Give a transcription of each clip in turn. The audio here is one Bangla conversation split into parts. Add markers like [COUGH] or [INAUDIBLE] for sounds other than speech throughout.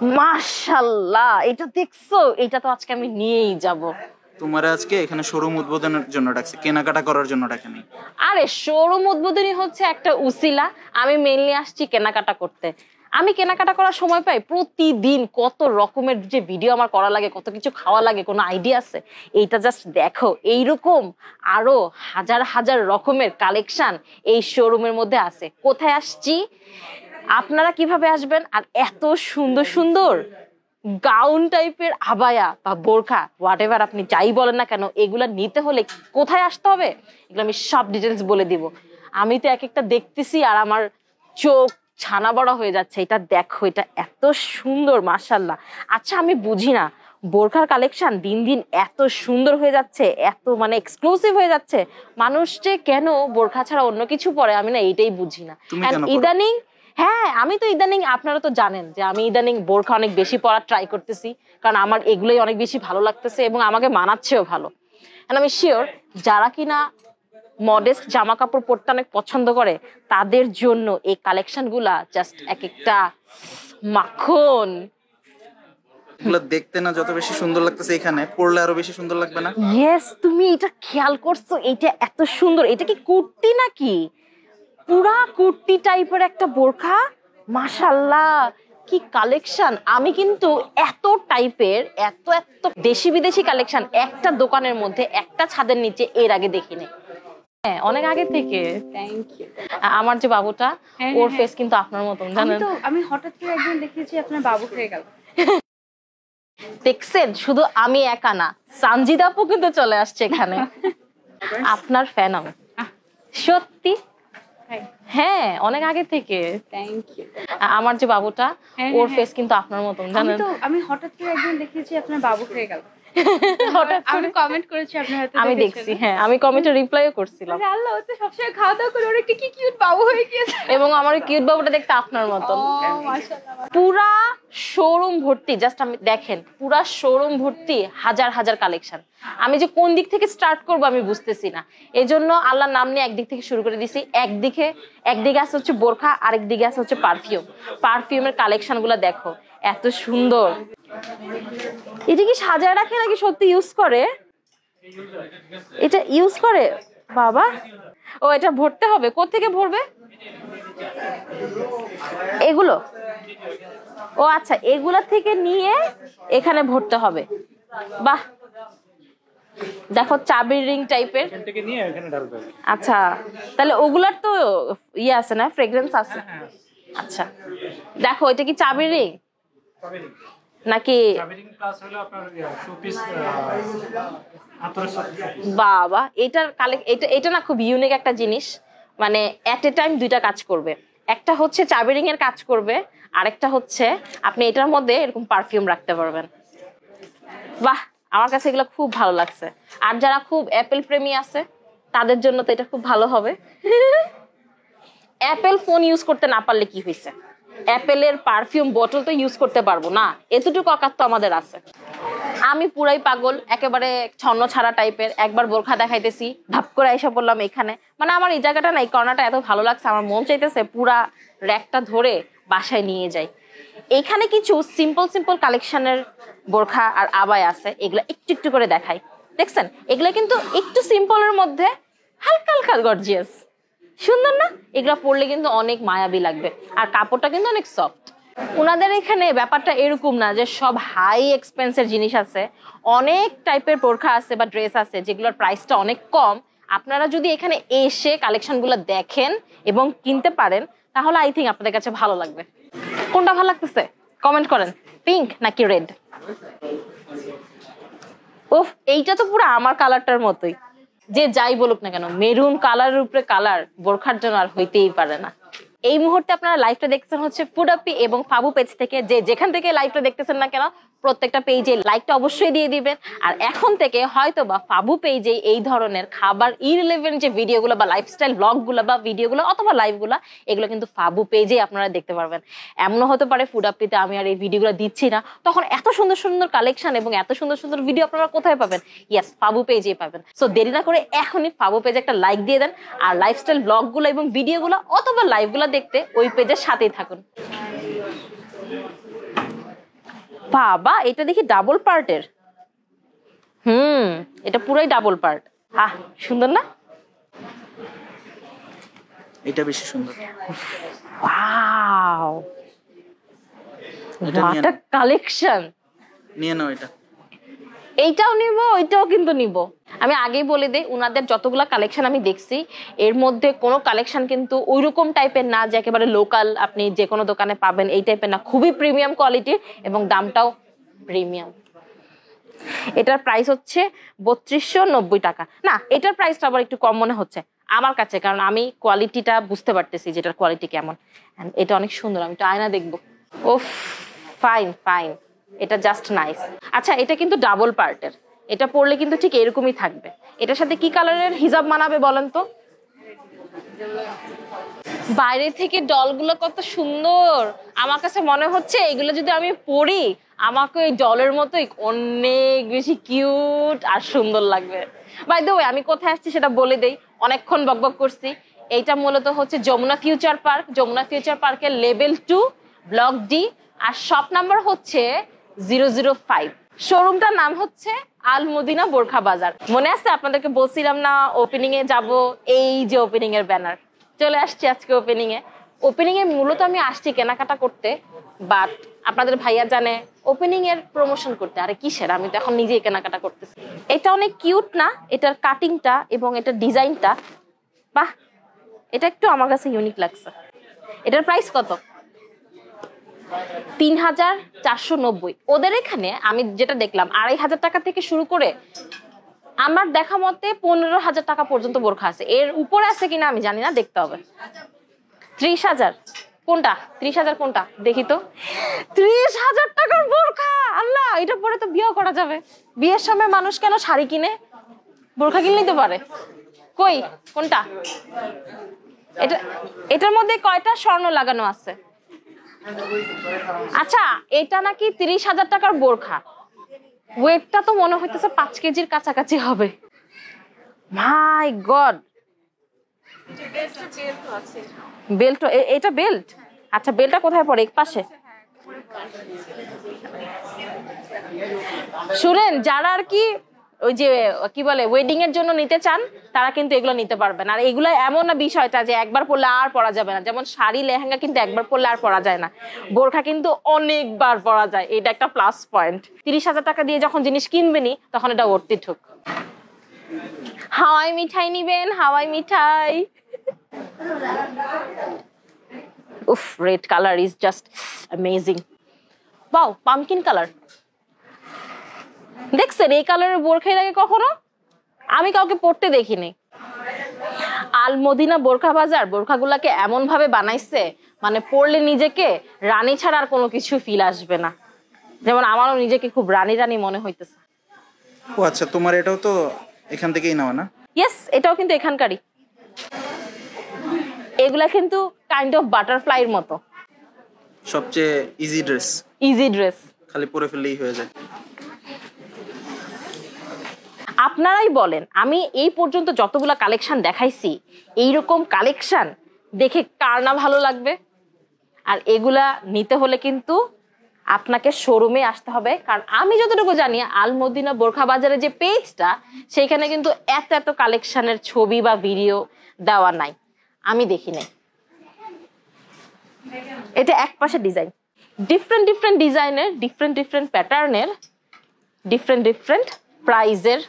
মাশাল্লাহ এটা দেখছ? এটা তো আজকে আমি নিয়েই যাব। তোমার আজকে এখানে শোরুম উদ্বোধনের জন্য ডাকছে কেনাকাটা করার জন্য ডাকেনি। আরে শোরুম উদ্বোধনী হচ্ছে একটা উসিলা। আমি মেনলি আসছি কেনাকাটা করতে। আমি কেনাকাটা করার সময় পাই প্রতিদিন কত রকমের যে ভিডিও আমার করা লাগে কত কিছু খাওয়া লাগে কোনো আইডিয়া আছে? এইটা জাস্ট দেখো এইরকম আরও হাজার হাজার রকমের কালেকশন এই শোরুমের মধ্যে আছে। কোথায় আসছি? আপনারা কীভাবে আসবেন? আর এত সুন্দর সুন্দর গাউন টাইপের আবায়া বা বোরখা হোয়াট এভার আপনি যাই বলেন না কেন এগুলা নিতে হলে কোথায় আসতে হবে? এগুলো আমি সব ডিটেলস বলে দিব। আমি তো এক একটা দেখতেছি আর আমার চোখ ছানা বড় হয়ে যাচ্ছে। এটা দেখো এটা এত সুন্দর মাসাল্লাহ আচ্ছা আমি বুঝি না বোরখার কালেকশন দিন দিন এত সুন্দর হয়ে যাচ্ছে এত মানে এক্সক্লুসিভ হয়ে যাচ্ছে। মানুষ যে কেন বোরখা ছাড়া অন্য কিছু পরে আমি না এটাই বুঝি না। ইদানিং হ্যাঁ আমি তো ইদানিং আপনারা তো জানেন যে আমি ইদানিং বোরখা অনেক বেশি পরার ট্রাই করতেছি কারণ আমার এগুলোই অনেক বেশি ভালো লাগতেছে এবং আমাকে মানাচ্ছেও ভালো। And আমি শিওর যারা কিনা মডেস্ট জামা কাপড় পরতে অনেক পছন্দ করে তাদের জন্য এই কালেকশনগুলা জাস্ট এক একটা মাখন। দেখতে না যত বেশি সুন্দর লাগতেছে এখানে পড়লে আরও বেশি সুন্দর লাগবে না? ইয়েস তুমি এটা খেয়াল করছ এটা এত সুন্দর এটা কি কুর্তি নাকি? পুরা কুর্তি টাইপের একটা বোরখা? মাশাল্লাহ কি কালেকশন আমি কিন্তু এত টাইপের এত এত দেশি বিদেশি কালেকশন একটা দোকানের মধ্যে একটা ছাদের নিচে এর আগে দেখিনি। হ্যাঁ অনেক আগে থেকে। থ্যাংক ইউ আমার যে বাবুটা হ্যাঁ, ওর হ্যাঁ, ফেস কিন্তু আপনার মতন জানেন? তো আমি হঠাৎ করে একদিন দেখেছি আপনার বাবু হয়ে গেল। দেখছেন? শুধু আমি একা না সানজিদ আপু কিন্তু চলে আসছে এখানে। [LAUGHS] আপনার ফ্যান আমি। সত্যি? হ্যাঁ অনেক আগে থেকে। থ্যাংক ইউ আমার যে বাবুটা হ্যাঁ, ওর হ্যাঁ, ফেস কিন্তু আপনার মতন জানেন? তো আমি হঠাৎ করে একদিন দেখেছি আপনার বাবু হয়ে গেল। হঠাৎ আমি করে। কমেন্ট করেছি আমি দেখছি হ্যাঁ আমি কমেন্টে রিপ্লাইও করছিলাম। আরে আল্লাহ ও তো সবসময় খাওয়া দাওয়া করে ওর একটা কি কিউট বাবু হয়ে গিয়েছে। এবং আমার কিউট বাবুটা দেখতে আপনার মাশাআল্লাহ পুরা শোরুম ভর্তি জাস্ট আমি দেখেন পুরা শোরুম ভর্তি হাজার হাজার কালেকশন আমি যে কোন দিক থেকে স্টার্ট করব আমি বুঝতেছি না। এই জন্য আল্লাহর নাম নিয়ে একদিক থেকে শুরু করে দিছি একদিকে একদিকে আছে হচ্ছে বোরখা আরেক দিকে আছে হচ্ছে পারফিউম পারফিউমের কালেকশনগুলো দেখো এত সুন্দর। এটা কি সাজায় রাখে নাকি সত্যি ইউজ করে? এটা ইউজ করে? বাবা। ও এটা ভরতে হবে। কোথেকে ভরবে? এগুলো। ও আচ্ছা এগুলা থেকে নিয়ে এখানে ভরতে হবে। বাহ। দেখো চাবির রিং টাইপের থেকে আচ্ছা তাহলে ওগুলার তো ইয়ে আছে না? ফ্রেগ্রেন্স আছে? আচ্ছা। দেখো এটা কি চাবির রিং নাকি বাবা এটার কালে এটা এটা না খুব ইউনিক একটা জিনিস। মানে এট এ টাইম দুইটা কাজ করবে। একটা হচ্ছে চাবিরিং এর কাজ করবে আরেকটা হচ্ছে আপনি এটার মধ্যে এরকম পারফিউম রাখতে পারবেন। বাহ আমার কাছে এগুলো খুব ভালো লাগছে। আর যারা খুব অ্যাপেল প্রেমী আছে তাদের জন্য তো এটা খুব ভালো হবে। অ্যাপেল ফোন ইউজ করতে না পারলে কি হয়েছে? অ্যাপেলের পারফিউম বোতল তো ইউজ করতে পারব না। এতটুকু তো আমাদের আছে। আমি পুরাই পাগল, একেবারে ছন্ন ছাড়া টাইপের একবার বোরখা দেখাইতেছি, ধাপ করে এসে বললাম এখানে। মানে আমার এই জায়গাটা না এই কর্নারটা এত ভালো লাগছে, আমার মন চাইতেছে পুরা র্যাকটা ধরে বাসায় নিয়ে যাই। এখানে কিছু সিম্পল সিম্পল কালেকশনের বোরখা আর আবায় আছে, এগুলো একটু একটু করে দেখাই। দেখছেন? এগুলো কিন্তু একটু সিম্পলের মধ্যে হালকা হালকা গর্জিয়াস সুন্দর না? এগুলো পরলে কিন্তু অনেক মায়াবী লাগবে। আর কাপড়টা কিন্তু অনেক সফট ওনাদের এখানে ব্যাপারটা এরকম না যে সব হাই এক্সপেন্সের জিনিস আছে। অনেক টাইপের বোরখা আছে বা ড্রেস আছে যেগুলোর প্রাইসটা অনেক কম। আপনারা যদি এখানে এসে কালেকশনগুলো দেখেন এবং কিনতে পারেন, তাহলে আই থিঙ্ক আপনাদের কাছে ভালো লাগবে। কোনটা ভালো লাগতেছে? কমেন্ট করেন। পিঙ্ক নাকি রেড ওফ এইটা তো পুরো আমার কালারটার মতোই। যে যাই বলুক না কেন মেরুন কালারের উপরে কালার বোরখার জন্য আর হইতেই পারে না। এই মুহূর্তে আপনারা লাইভটা দেখতেছেন হচ্ছে ফুড আপি এবং ফাবু পেজ থেকে, যে যেখান থেকে লাইভটা দেখতেছেন না কেন প্রত্যেকটা পেজে লাইকটা অবশ্যই দিয়ে দিবেন। আর এখন থেকে হয়তো বা ফাবু পেজে এই ধরনের খাবার ইরিলেভেন্ট যে ভিডিওগুলো বা লাইফস্টাইল ব্লগগুলো বা ভিডিওগুলো অথবা লাইভগুলো এগুলো কিন্তু ফাবু পেজে আপনারা দেখতে পারবেন। এমনও হতে পারে ফুড আপিতে আমি আর এই ভিডিওগুলো দিচ্ছি না। তখন এত সুন্দর সুন্দর কালেকশন এবং এত সুন্দর সুন্দর ভিডিও আপনারা কোথায় পাবেন? ইয়াস ফাবু পেজে পাবেন। সো দেরি না করে এখনই ফাবু পেজে একটা লাইক দিয়ে দেন। আর লাইফস্টাইল ব্লগগুলো এবং ভিডিওগুলো অথবা লাইভগুলো দেখতে ওই পেজের সাথেই থাকুন। বাবা এটা দেখি ডাবল পার্টের হুম এটা পুরাই ডাবল পার্ট আহ সুন্দর না? এটা বেশি সুন্দর। ওয়াও এটা হোয়াট। কালেকশন নিয়ে নাও এটা। এইটাও নিব, ওইটাও কিন্তু নিব। আমি আগেই বলে দিই, উনাদের যতগুলা কালেকশন আমি দেখছি, এর মধ্যে কোনো কালেকশন কিন্তু ওইরকম টাইপের না যে একেবারে লোকাল আপনি যে কোনো দোকানে পাবেন, এই টাইপের না। খুবই প্রিমিয়াম কোয়ালিটির এবং দামটাও প্রিমিয়াম এটার প্রাইস হচ্ছে বত্রিশশো নব্বই টাকা। না, এটার প্রাইসটা আবার একটু কম মনে হচ্ছে আমার কাছে, কারণ আমি কোয়ালিটিটা বুঝতে পারতেছি যেটার কোয়ালিটি কেমন। এটা অনেক সুন্দর, আমি একটু আয়না দেখব। ওফ ফাইন ফাইন এটা জাস্ট নাইস আচ্ছা এটা কিন্তু ডাবল পার্টের এটা পরলে কিন্তু ঠিক এরকমই থাকবে। এটার সাথে কি কালারের হিজাব মানাবে বলেন তো? বাইরে থেকে ডলগুলো কত সুন্দর। আমার কাছে মনে হচ্ছে এগুলো যদি আমি পরি, আমাকে ওই ডলের মতোই অনেক বেশি কিউট আর সুন্দর লাগবে। বাই দ্য আমি কোথায় আসছি সেটা বলে দেই। অনেকক্ষণ বকবক করছি। এইটা মূলত হচ্ছে Jamuna future park Jamuna future পার্কের লেভেল টু ব্লক ডি আর শপ নাম্বার হচ্ছে জিরো জিরো ফাইভ। শোরুমটার নাম হচ্ছে আল মদিনা বোরখা বাজার। মনে আছে? আপনাদেরকে বলছিলাম না ওপেনিং এ যাব, এই যে ওপেনিং এর ব্যানার চলে আসছি আজকে ওপেনিং এ ওপেনিং এ মূলত আমি আসছি কেনাকাটা করতে বাট আপনাদের ভাইয়া জানে ওপেনিং এর প্রমোশন করতে, আরে কিসের? আমি তো এখন নিজেই কেনাকাটা করতেছি। এটা অনেক কিউট না? এটার কাটিংটা এবং এটার ডিজাইনটা বাহ! এটা একটু আমার কাছে ইউনিক লাগছে। এটার প্রাইস কত? তিন হাজার চারশো নব্বই। ওদের এখানে আমি যেটা দেখলাম, আড়াই হাজার টাকা থেকে শুরু করে আমার দেখা মতে পনেরো হাজার টাকা পর্যন্ত বোরখা আছে। এর উপরে আছে কিনা আমি জানি না, দেখতে হবে। ত্রিশ হাজার। কোনটা? ত্রিশ হাজার কোনটা? দেখি তো। ত্রিশ হাজার টাকার বোরখা! আল্লাহ, এটা পরে তো বিয়েও করা যাবে। বিয়ের সময় মানুষ কেন শাড়ি কিনে? বোরখা কিনে নিতে পারে। কই? কোনটা? এটা এটার মধ্যে কয়টা স্বর্ণ লাগানো আছে? আচ্ছা এটা নাকি তিরিশ হাজার টাকার বোরখা। ওয়েটটা তো মনে হইতেছে পাঁচ কেজির কাছাকাছি হবে। My god. বেল্ট এটা বেল্ট? আচ্ছা বেল্টটা কোথায় পড়ে? এক পাশে। শুনেন, যারা আর কি ওই যে, কি বলে ওয়েডিং এর জন্য নিতে চান, তারা কিন্তু এগুলো নিতে পারবেন আর এগুলো এমন না বিষয়টা যে একবার পরলে আর পরা যাবে না। যেমন শাড়ি, লেহেঙ্গা কিন্তু একবার পরলে আর পরা যায় না। বোরখা কিন্তু অনেকবার পরা যায়। এটা একটা প্লাস পয়েন্ট তিরিশ হাজার টাকা দিয়ে যখন জিনিস কিনবেনি তখন এটা ভর্তি ঠুক হাওয়াই মিঠাই নিবেন, হাওয়াই মিঠাই। উফ red colour is just amazing wow pumpkin colour দেখছেন এই কালারের বোরখা এর আগে কখনো? আমি কাউকে পড়তে দেখিনি। আল মদিনা বোরখা বাজার বোরখাগুলাকে এমন ভাবে বানাইছে মানে পড়লে নিজেকে রানী ছাড়া আর কোনো কিছু ফিল আসবে না। যেমন আমারও নিজেকে খুব রানী রানী মনে হইতেছে। ও আচ্ছা তোমার এটাও তো এখান থেকেই নেওয়া না? ইয়েস এটাও কিন্তু এখানকারই। এগুলা কিন্তু কাইন্ড অফ বাটারফ্লাইয়ের মতো। সবচেয়ে ইজি ড্রেস ইজি ড্রেস খালি পরে ফেললেই হয়ে যায়। আপনারাই বলেন, আমি এই পর্যন্ত যতগুলা কালেকশন দেখাইছি, এইরকম কালেকশন দেখে কার না ভালো লাগবে? আর এগুলা নিতে হলে কিন্তু আপনাকে শোরুমে আসতে হবে। কারণ আমি যতটুকু জানি আল মদিনা বোরখা বাজারের যে পেজটা সেইখানে কিন্তু এত এত কালেকশনের ছবি বা ভিডিও দেওয়া নাই। আমি দেখি নাই। এটা এক পাশে ডিজাইন ডিফারেন্ট ডিফারেন্ট ডিজাইনের ডিফারেন্ট ডিফারেন্ট প্যাটার্নের ডিফারেন্ট ডিফারেন্ট প্রাইজের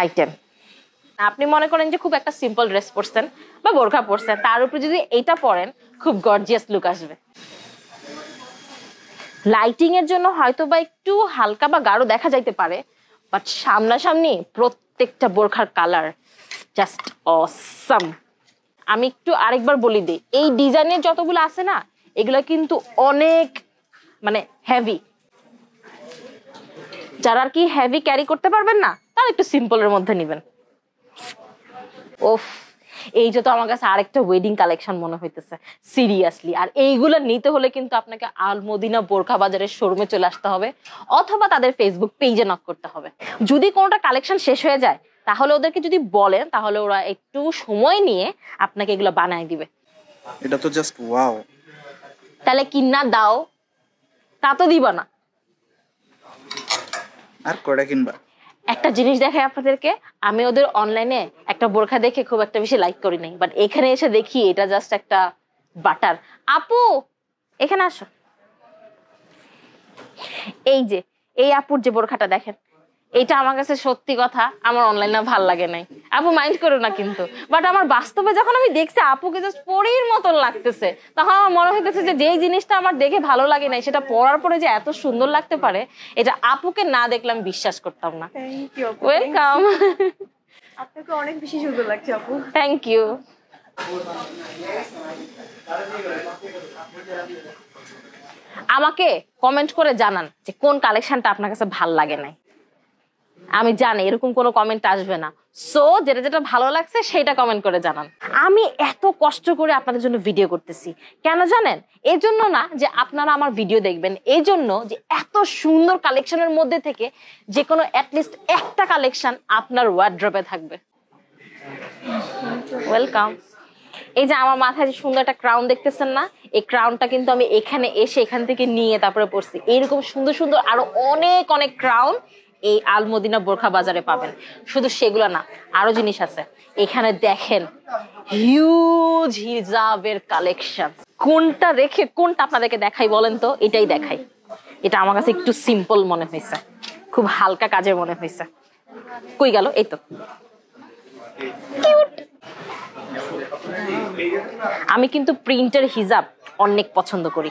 আইটেম। আপনি মনে করেন যে খুব একটা সিম্পল ড্রেস পরছেন বা বোরখা পরছেন, তার উপরে যদি এইটা পরেন, খুব গর্জিয়াস লুক আসবে। লাইটিং এর জন্য হয়তো বা একটু হালকা বা গাঢ় দেখা যাইতে পারে বাট সামনাসামনি প্রত্যেকটা বোরখার কালার জাস্ট অসাম আমি একটু আরেকবার বলি দিই, এই ডিজাইনের যতগুলো আছে না, এগুলো কিন্তু অনেক মানে হেভি যারা আর কি হেভি ক্যারি করতে পারবেন না তারা একটু সিম্পলের মধ্যে নেবেন। ওফ এই যে তো আমার কাছে আরেকটা ওয়েডিং কালেকশন মনে হইতেছে সিরিয়াসলি আর এইগুলো নিতে হলে কিন্তু আপনাকে আলমদিনা বোরখা বাজারের শোরুমে চলে আসতে হবে অথবা তাদের ফেসবুক পেজে নক করতে হবে। যদি কোনোটা কালেকশন শেষ হয়ে যায় তাহলে ওদেরকে যদি বলেন তাহলে ওরা একটু সময় নিয়ে আপনাকে এগুলো বানায় দিবে। এটা তো জাস্ট ওয়াও তাহলে কিনা দাও তা তো দিবা না। আর কয়টা কিনবা? একটা জিনিস দেখাই আপনাদেরকে, আমি ওদের অনলাইনে একটা বোরখা দেখে খুব একটা বেশি লাইক করি নাই বাট এখানে এসে দেখি এটা জাস্ট একটা বাটার আপু, এখানে আসো। এই যে, এই আপুর যে বোরখাটা দেখেন এইটা আমার কাছে সত্যি কথা আমার অনলাইনে ভালো লাগে নাই। আপু মাইন্ড করো না কিন্তু। বাট আমার বাস্তবে যখন আমি দেখছি আপুকে জাস্ট পরীর মতন লাগতেছে তখন আমার মনে হইতেছে যে যেই জিনিসটা আমার দেখে ভালো লাগে নাই সেটা পরার পরে যে এত সুন্দর লাগতে পারে এটা আপুকে না দেখলে আমি বিশ্বাস করতাম না। ওয়েলকাম আপনাকে অনেক বেশি সুন্দর লাগছে আপু। থ্যাংক ইউ আমাকে কমেন্ট করে জানান যে কোন কালেকশনটা আপনার কাছে ভালো লাগে নাই। আমি জানি, এরকম কোনো কমেন্ট আসবে না। সো যেটা যেটা ভালো লাগছে সেটা কমেন্ট করে জানান। আমি এত কষ্ট করে আপনাদের জন্য ভিডিও করতেছি। কেন জানেন? এই জন্য না যে আপনারা আমার ভিডিও দেখবেন। এই জন্য যে এত সুন্দর কালেকশনের মধ্যে থেকে যে কোনো অ্যাটলিস্ট একটা কালেকশন আপনার ওয়ার্ড্রপে থাকবে। ওয়েলকাম এই যে আমার মাথায় যে সুন্দর একটা ক্রাউন দেখতেছেন না, এই ক্রাউনটা কিন্তু আমি এখানে এসে এখান থেকে নিয়ে তারপরে পড়ছি এরকম সুন্দর সুন্দর আরও অনেক অনেক ক্রাউন এই আলমদিনা বোরখা বাজারে পাবেন। শুধু সেগুলো না, আরও জিনিস আছে। এখানে দেখেন হিউজ হিজাবের কালেকশন কোনটা রেখে কোনটা আপনাদেরকে দেখাই বলেন তো? এটাই দেখাই। এটা আমার কাছে একটু সিম্পল মনে হয়েছে। খুব হালকা কাজের মনে হয়েছে। কই গেল? এই তো। আমি কিন্তু প্রিন্টের হিজাব অনেক পছন্দ করি।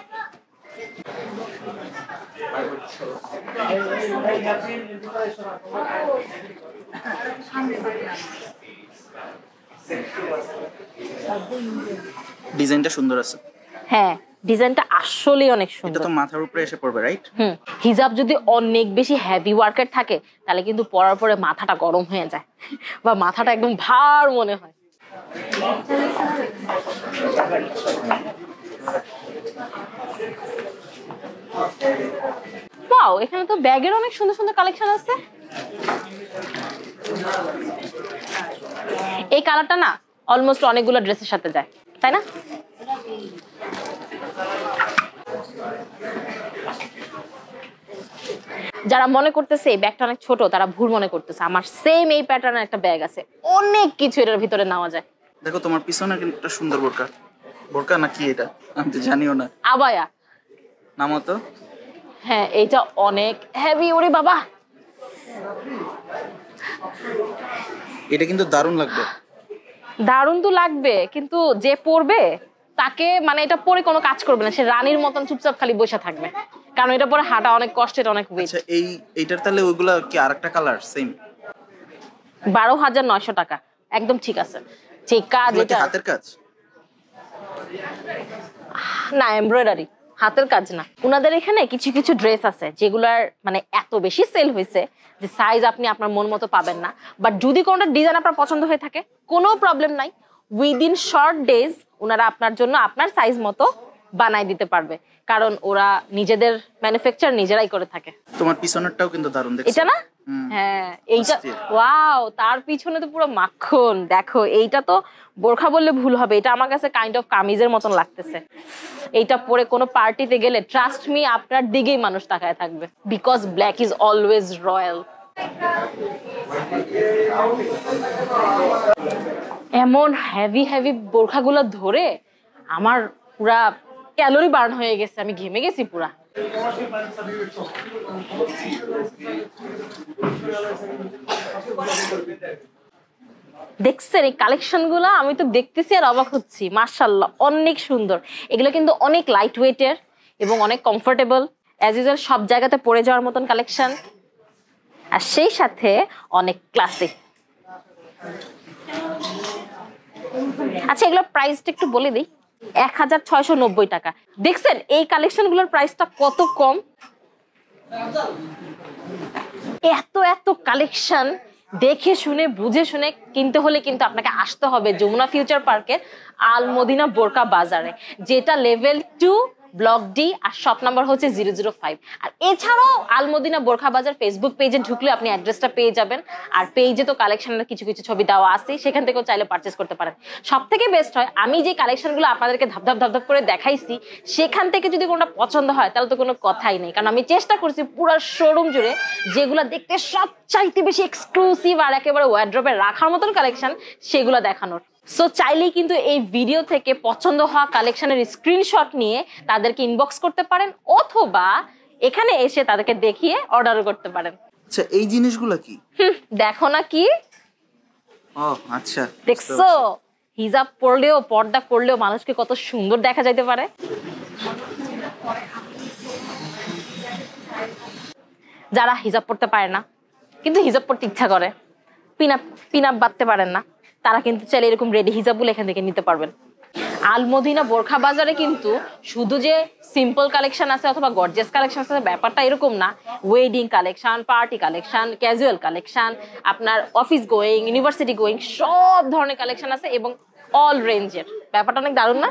ডিজাইনটা সুন্দর আছে। হ্যাঁ ডিজাইনটা আসলেই অনেক এটা সুন্দর। তো মাথার উপরে এসে পড়বে রাইট হুম হিজাব যদি অনেক বেশি হেভি ওয়ার্কের থাকে তাহলে কিন্তু পরার পরে মাথাটা গরম হয়ে যায়। বা মাথাটা একদম ভার মনে হয়। ওয়াও এখানে তো ব্যাগের অনেক সুন্দর সুন্দর কালেকশন আছে। এই কালারটা না অলমোস্ট অনেকগুলো ড্রেসের সাথে যায় তাই না? যারা মনে করতেছে এই ব্যাগটা অনেক ছোট তারা ভুল মনে করতেছে। আমার সেম এই প্যাটার্নের একটা ব্যাগ আছে। অনেক কিছু এটার ভিতরে নেওয়া যায়। দেখো তোমার পিছনে একটা সুন্দর বোরকা। বোরকা নাকি এটা? আমি তো জানিও না। আবায়া। নামো তো। হ্যাঁ এইটা অনেক হেভি ওরে বাবা! এটা কিন্তু দারুণ লাগবে। দারুণ তো লাগবে কিন্তু যে পরবে তাকে মানে এটা পরে কোনো কাজ করবে না। সে রানীর মতন চুপচাপ খালি বসে থাকবে। কারণ এটা পরে হাঁটা অনেক কষ্টের অনেক ওয়েট আচ্ছা এই এইটার তাহলে ওইগুলা কি আরেকটা কালার সেম বারো হাজার নয়শো টাকা। একদম ঠিক আছে। ঠিক কাজ এটা হাতের কাজ? না এমব্রয়ডারি হাতের কাজ না। ওনাদের এখানে কিছু কিছু ড্রেস আছে যেগুলার মানে এত বেশি সেল হয়েছে যে সাইজ আপনি আপনার মন মতো পাবেন না। বাট যদি কোনোটা ডিজাইন আপনার পছন্দ হয়ে থাকে কোনো প্রবলেম নাই। উইদিন শর্ট ডেজ ওনারা আপনার জন্য আপনার সাইজ মতো বানাই দিতে পারবে। কারণ ওরা নিজেদের ম্যানুফ্যাকচার নিজেরাই করে থাকে। তোমার পিছনেরটাও কিন্তু দারুণ এটা না। হ্যাঁ এইটা ওয়াও তার পিছনে তো পুরো মাখন। দেখো এইটা তো বোরখা বললে ভুল হবে। এটা আমার কাছে কাইন্ড অফ কামিজের মতন লাগতেছে। এইটা পরে কোনো পার্টিতে গেলে ট্রাস্ট মি আপনার দিকেই মানুষ তাকায় থাকবে। Because black is always royal এমন হেভি হেভি বোরখাগুলো ধরে আমার পুরা ক্যালোরি বার্ন হয়ে গেছে। আমি ঘেমে গেছি পুরা। দেখছেন এই কালেকশনগুলো আমি তো দেখতেছি আর অবাক হচ্ছি। মার্শাল্লাহ অনেক সুন্দর। এগুলো কিন্তু অনেক লাইট ওয়েটের এবং অনেক কমফোর্টেবল অ্যাজ ইউজুয়াল সব জায়গাতে পরে যাওয়ার মতন কালেকশন আর সেই সাথে অনেক ক্লাসিক আচ্ছা এগুলোর প্রাইসটা একটু বলে দিই। এক হাজার ছয়শো নব্বই টাকা। দেখছেন, এই কালেকশনগুলোর প্রাইসটা কত কম? এত এত কালেকশন দেখে শুনে, বুঝে শুনে কিনতে হলে কিন্তু আপনাকে আসতে হবে যমুনা ফিউচার পার্কের আলমদিনা বোরকা বাজারে, যেটা লেভেল টু ব্লক ডি আর শপ নাম্বার হচ্ছে জিরো জিরো ফাইভ। আর এছাড়াও আলমদিনা বোরখা বাজার ফেসবুক পেজে ঢুকলে আপনি অ্যাড্রেসটা পেয়ে যাবেন। আর পেজে তো কালেকশনের কিছু কিছু ছবি দেওয়া আছে, সেখান থেকেও চাইলে পারচেস করতে পারেন। সব থেকে বেস্ট হয়, আমি যে কালেকশনগুলো আপনাদেরকে ধাপ ধাপ ধাপ ধাপ করে দেখাইছি, সেখান থেকে যদি কোনটা পছন্দ হয়, তাহলে তো কোনো কথাই নেই। কারণ আমি চেষ্টা করছি পুরো শোরুম জুড়ে যেগুলো দেখতে সবচাইতে বেশি এক্সক্লুসিভ আর একেবারে ওয়ার্ড্রপে রাখার মতন কালেকশন সেগুলো দেখানোর। সো চাইলেই কিন্তু এই ভিডিও থেকে পছন্দ হওয়া কালেকশনের স্ক্রিনশট নিয়ে তাদেরকে ইনবক্স করতে পারেন অথবা এখানে এসে তাদেরকে দেখিয়ে অর্ডার করতে পারেন। আচ্ছা এই জিনিসগুলো কি? দেখো না কি? ও আচ্ছা দেখছ? হিজাব পরলেও পর্দা করলেও মানুষকে কত সুন্দর দেখা যাইতে পারে। যারা হিজাব পড়তে পারে না কিন্তু হিজাব পড়তে ইচ্ছা করে পিনাপ পিনাপ বাঁধতে পারেন না। তারা কিন্তু চাইলে এরকম রেডি হিজাবগুলো এখান থেকে নিতে পারবেন। আলমদিনা বোরখা বাজারে কিন্তু শুধু যে সিম্পল কালেকশন আছে অথবা গর্জেস কালেকশন আছে, ব্যাপারটা এরকম না। Wedding collection party collection casual collection আপনার অফিস গোয়িং ইউনিভার্সিটি গোয়িং সব ধরনের কালেকশন আছে এবং অল রেঞ্জের ব্যাপারটা অনেক দারুণ না?